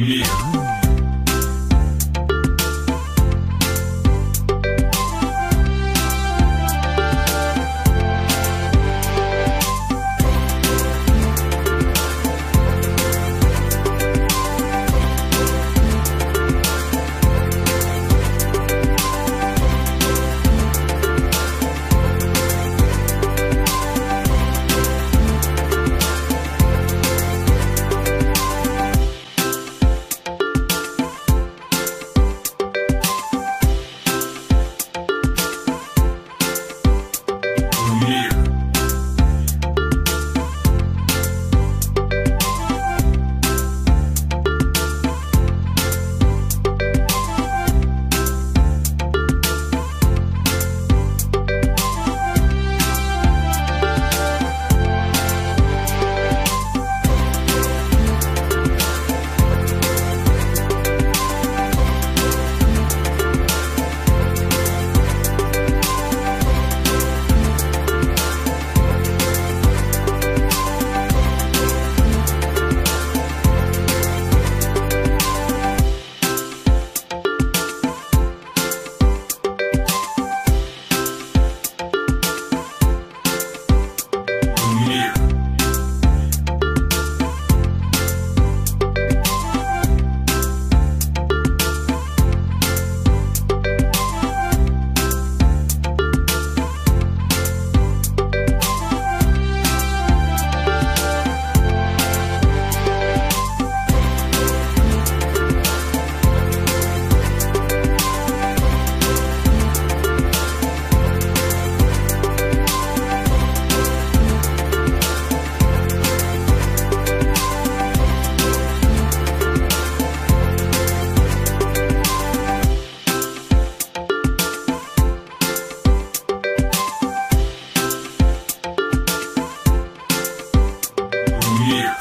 me. Yeah.